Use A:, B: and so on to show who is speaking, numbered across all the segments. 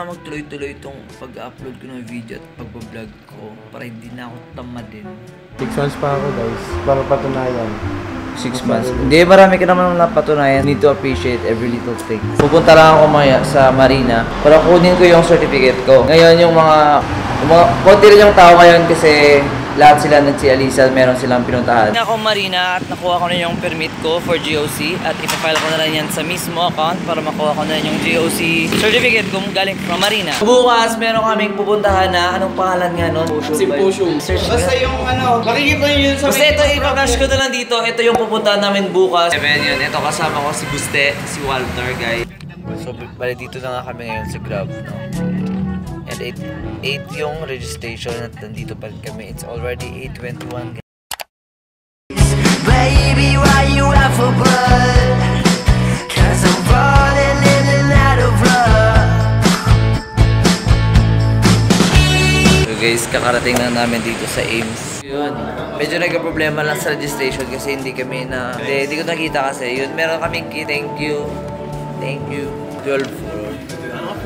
A: kailangan magtuloy-tuloy itong pag-upload ko ng video at pag-vlog ko para hindi na ako tamadin.
B: 6 months pa ako guys, para patunayan.
A: Six months. Hindi, marami ka naman napatunayan. Need to appreciate every little thing. Pupunta lang ako maya sa Marina para kunin ko yung certificate ko. Ngayon yung mga, yung mga konti rin yung tao ngayon kasi lahat sila ng si Alisa, meron silang pinuntahan. Ako Marina at nakuha ko na yung permit ko for GOC at ipapile ko na lang yan sa mismo account para makuha ko na yung GOC certificate kung galing from Marina. Bukas, meron kaming pupuntahan na, anong pangalan nga nun?
B: Symposium. Basta yung ano, makikita nyo yun sa
A: Basta ito, ipakash ko na lang dito. Ito yung pupuntahan namin bukas. Seven yun. Ito kasama ko si Buste, si Walter, guys. So, bali dito na nga kami ngayon sa Grab, no? And 8, 8 yung registration at nandito pa rin kami. It's already 8.21.
C: Baby, why you out for blood? Cause I'm falling in and out of love.
A: So guys, kakarating lang namin dito sa Ames. Yun. Medyo nagka-problema lang sa registration kasi hindi kami na... Hindi, hindi ko nakita kasi. Yun, meron kaming key. Thank you. Thank you. 12 floor.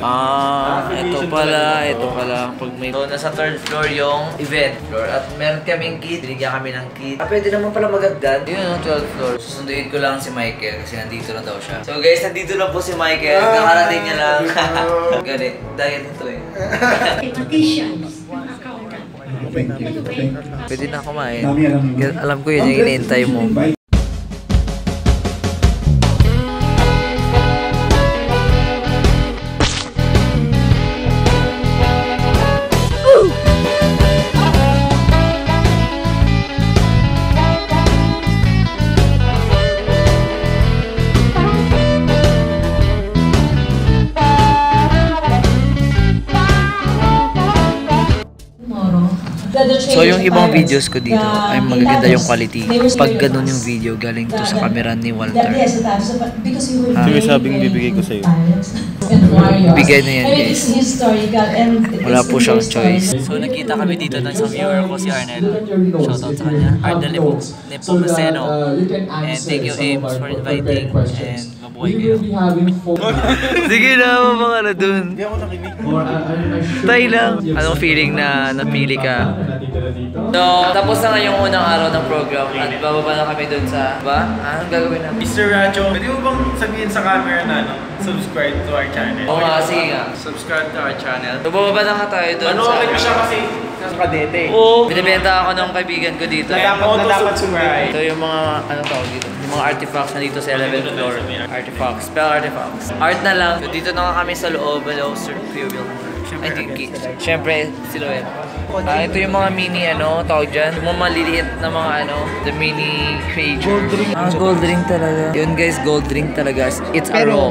A: Ah, ito pala, ito pala. Pag may... So, nasa third floor yung event floor. At meron kaming key. Binigyan kami ng key. Ah, pwede naman pala magagdan. Yun, yung 12th floor. Susunduin ko lang si Michael kasi nandito na daw siya. So guys, nandito na po si Michael. Kakarating niya lang. Ganit. Dahil ito eh. Pwede na kumain. Alam ko yun yung iniintay mo. So yung ibang videos ko dito ay magaganda yung quality. Pag ganun yung video, galing to sa camera ni Walter. Ah.
B: Sige, sabing bibigay ko sa'yo.
A: Bigay na yan, guys. Wala po siyang choice.
D: So nakita kami dito ng sa viewer ko si Arnel. Shoutout sa kanya. Arnel Nepo- Nepomuceno. And thank you Ames for inviting. And mabuhay kayo.
A: Sige na, mga na dun. Tay lang. Anong feeling na napili ka? So, tapos na nga yung unang araw ng program at bababa na kami dun sa, ba? Anong gagawin namin?
E: Mr. Racho, pwede mo bang sabihin sa camera na ano, subscribe to our channel?
A: Oo nga, sige nga.
D: Subscribe to our channel.
A: So, bababa na nga tayo dun
E: Ano,
A: sa...
E: okay siya kasi sa Kadete.
A: Oo. Binibenta ako ng kaibigan ko dito.
E: Dapat na dapat subscribe.
A: Ito yung mga, ano tawag dito? Yung mga artifacts na dito sa 11th floor. Artifacts. Spell artifacts. Art na lang. So, dito na nga kami sa loob. Hello, Sir Fuel. I think, Siyempre, silhouette. Ah, ito yung mga mini, ano, tawag dyan. Yung mga maliliit na mga, ano, the mini creature. Gold ring. Ah, gold ring talaga. Yun guys, gold ring talaga. It's a raw.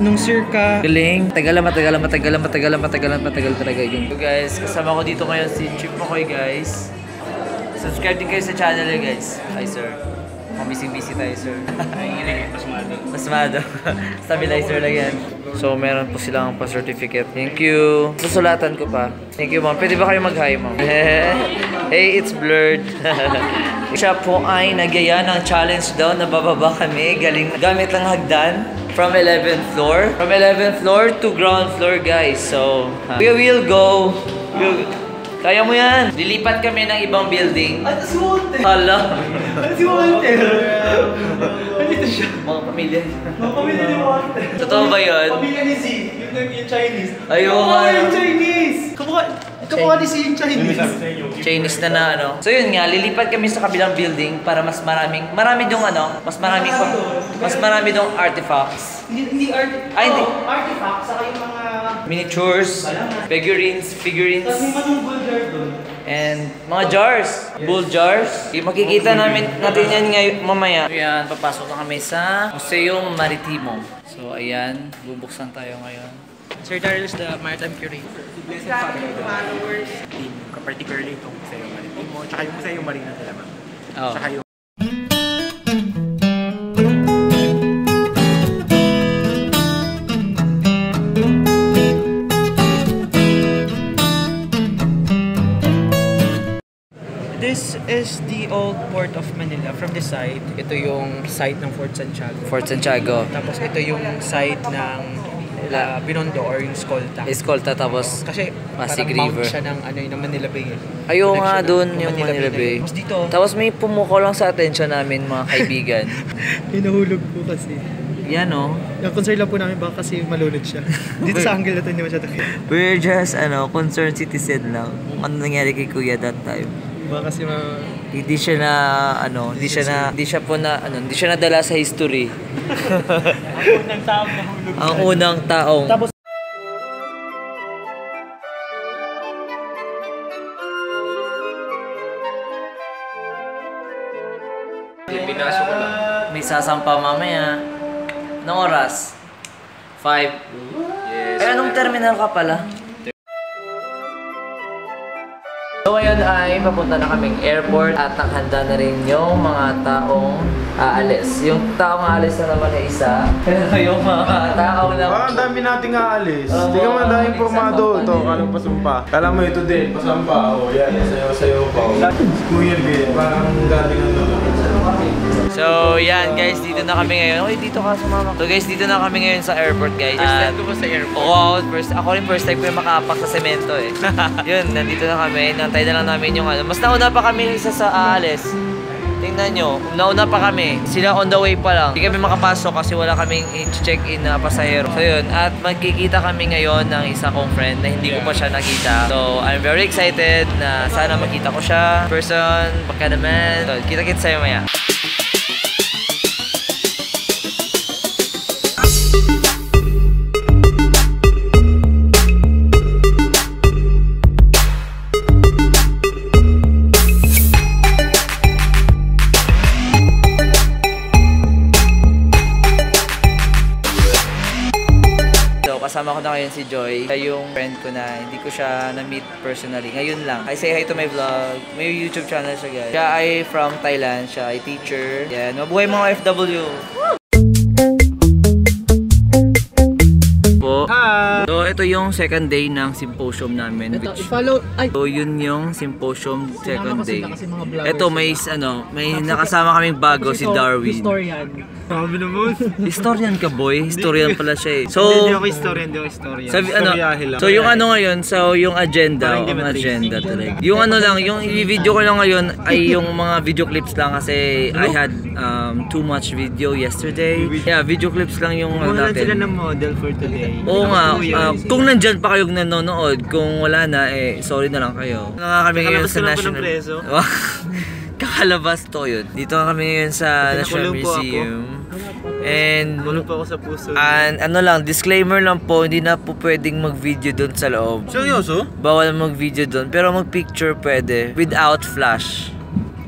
B: nung circa...
A: Galing. Tagalan, matagalan, matagalan, matagalan, matagalan, matagal talaga yun. So guys, kasama ko dito ngayon si Chip Makoy guys. Subscribe din kayo sa channel eh guys. Hi sir. Busy-busy tayo sir. Pasmado. Stabilizer lang yan. So meron po silang pa-certificate. Thank you. Susulatan ko pa. Thank you ma'am. Pwede ba kayo mag-hi ma'am? hey, it's blurred. Siya po ay nagyaya ng challenge daw na bababa kami. Galing gamit lang hagdan from 11th floor. From 11th floor to ground floor, guys. So, uh, we will go. We'll, kaya mo yan. Lilipat kami ng ibang building. At si Walter. Hala. At si Walter. Nandito siya. Mga pamilya. Mga pamilya ni Walter. Totoo ba yun?
E: Pamilya ni Z, yung, yung Chinese.
A: Ayun
E: Kamukha yung Chinese. Kamukha, kamukha ni Z yung Chinese.
A: Chinese na na ano. So yun nga, lilipat kami sa kabilang building para mas maraming, marami dong ano, mas maraming, mas marami dong artifacts.
E: Hindi, hindi art,
A: Ay, hindi.
E: oh, artifacts, saka yung mga...
A: Miniatures, figurines, figurines. And mga jars, bull jars. Makikita namin natin yan ngayon mamaya. Ayan, papasok na kami sa Museum Maritimo. So ayan, bubuksan tayo ngayon.
D: Sir Daryl is the maritime curator.
E: Blessed family followers. Team, particularly itong Museo Maritimo, tsaka yung Museo Marina nila ma'am.
A: Oh.
E: Tsaka yung is the old port of Manila. From this side, ito yung site ng Fort Santiago.
A: Fort Santiago.
E: Tapos ito yung site ng uh, Binondo or yung Skolta.
A: Escolta tapos
E: Kasi
A: Pasig
E: parang mount
A: River.
E: siya ng ano, yung Manila Bay. Eh.
A: Ayaw nga doon
E: ng
A: yung Manila
E: na
A: Bay.
E: yun. Tapos dito,
A: Tapos may pumukaw lang sa attention namin mga kaibigan.
F: Hinahulog po kasi.
A: Yan oh.
F: Yung concern lang po namin baka kasi malunod siya. Dito sa angle na to hindi masyado kaya.
A: We're just ano, concerned citizen lang. Ano nangyari kay Kuya that time.
F: Baka kasi ma...
A: Hindi siya na ano, hindi siya na hindi siya po na ano, hindi siya nadala sa history.
F: Unang taong nahulog.
A: Ang unang taong
F: Tapos
A: may sasampa mamaya. Anong oras? 5. Yes. Eh, anong terminal ka pala? So ngayon ay papunta na kaming airport at naghanda na rin yung mga taong aalis. Yung taong aalis na naman ay isa. Pero yung mga taong na...
B: Ah, ang dami nating aalis.
A: Oo,
B: Tingnan mo, ang daming
A: mga
B: formado.
A: example
B: Ito,
A: din.
B: anong pasumpa. Kala mo ito din, pasampa. O, yan, sayo-sayo pa. Kuya Bill, parang galing lolo.
A: So yan guys, dito na kami ngayon. Oy, dito ka sumama. So guys, dito na kami ngayon sa airport guys. First time ko sa airport? Oo, first, ako rin first time ko yung makapak sa semento eh. Yun, nandito na kami. Nantay na lang namin yung ano. Mas nauna pa kami isa sa aalis. Tingnan nyo, nauna pa kami. Sila on the way pa lang. Hindi kami makapasok kasi wala kaming i-check-in na pasahero. So yun, at magkikita kami ngayon ng isa kong friend na hindi ko pa siya nakita. So I'm very excited na sana makita ko siya. Person, baka naman. So, kita-kits sa'yo maya. Kasama ko na ngayon si Joy. Siya yung friend ko na hindi ko siya na-meet personally. Ngayon lang. I say hi to my vlog. May YouTube channel siya, guys. Siya ay from Thailand. Siya ay teacher. Yan. Mabuhay mga FW! Po. So, ito yung second day ng symposium namin.
F: ito,
A: which-
F: i-follow. Ay!
A: So, yun yung symposium second day. Ito, may ano, may nakasama kaming bago si Darwin.
F: Historian.
B: Sabi naman.
A: Historian ka, boy. Historian pala siya eh. So,
B: Hindi ako historian, hindi ako historian.
A: Sabi ano, so yung ano ngayon, so yung agenda, ang agenda talaga. Yung ano lang, yung i-video ko lang ngayon ay yung mga video clips lang kasi I had um, too much video yesterday. Yeah, video clips lang yung ano
B: lang sila
A: natin.
B: ng model for today.
A: Oo nga, ah, kung nandyan pa kayong nanonood, kung wala na, eh, sorry na lang kayo. Dito nga kami ngayon sa
B: ko lang po ng
A: National...
B: preso.
A: Kakalabas to yun. Dito kami ngayon sa National
B: ako.
A: Museum. And
B: Gulo pa ako sa puso.
A: And ano lang, disclaimer lang po, hindi na po pwedeng mag-video doon sa loob.
B: Seryoso?
A: Bawal mag-video doon, pero mag-picture pwede without flash.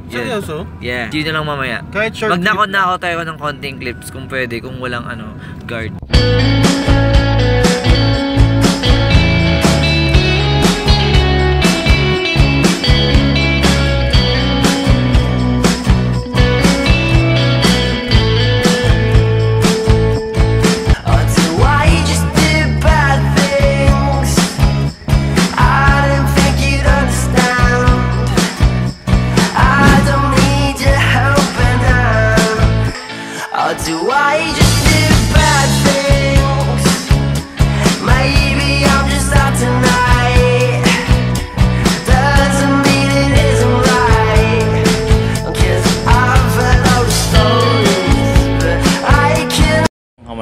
B: Seryoso?
A: Yeah. Yun na lang mamaya.
B: Kahit short
A: Magnakaw-nakaw tayo ng konting clips kung pwede, kung walang ano, guard.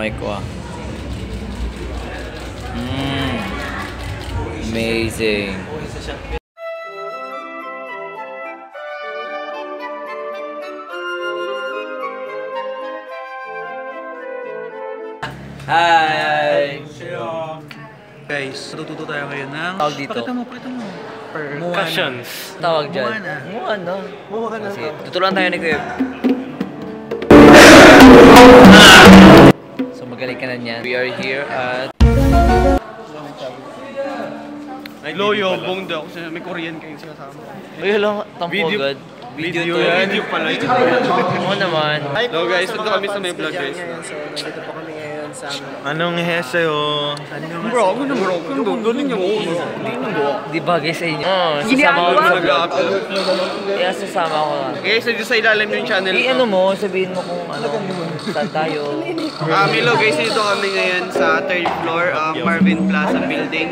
A: Kamay ko ah. Mm. Amazing. Hi!
B: Guys, tututo tayo ngayon ng...
A: Tawag dito.
B: Pakita mo, pakita mo.
E: percussions.
A: Tawag dyan.
B: Muana.
A: Muana.
B: Buha ka na.
A: Sige, tuturuan tayo ni Kuya. Magaling ka na niyan. We are here at...
B: Loyo, bong daw. Kasi may Korean kayong sinasama.
A: Uy, hello, tampo
B: Video-
A: agad. Video,
B: Video,
A: to.
B: video pala ito.
A: Oo naman.
B: Hello guys, ito kami sa may vlog guys.
F: So, nandito po kami ngayon
B: Anong he sa'yo?
F: Bro, ako na bro. Kung ganun yung
A: Di bagay sa inyo. Oo, sasama ko sa vlog. Kaya sasama ko nga.
F: Guys, nandito sa ilalim yung channel
A: I ano mo, sabihin mo kung ano, saan tayo.
F: Um, hello guys, dito kami ngayon sa third floor, um, Marvin Plaza building.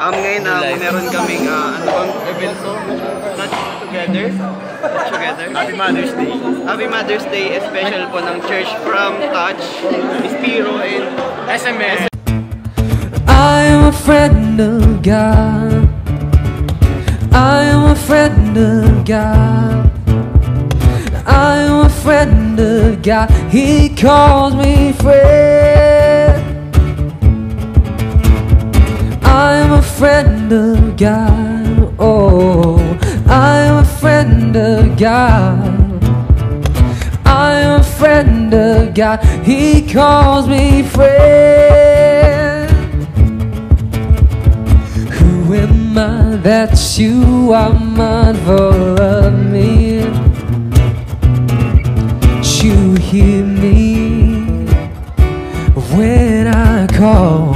F: Um, ngayon, um, meron kaming, uh, ano bang event to? Touch Together? Together? Happy Mother's Day. Happy Mother's Day, special po ng Church from Touch, Spiro, and SMS.
G: I am a friend of God. I am a friend of God. I am a friend of God. He calls me friend. I am a friend of God. Oh, I am a friend of God. God. He calls me friend. Who am I that you are mindful of me? You hear me when I call.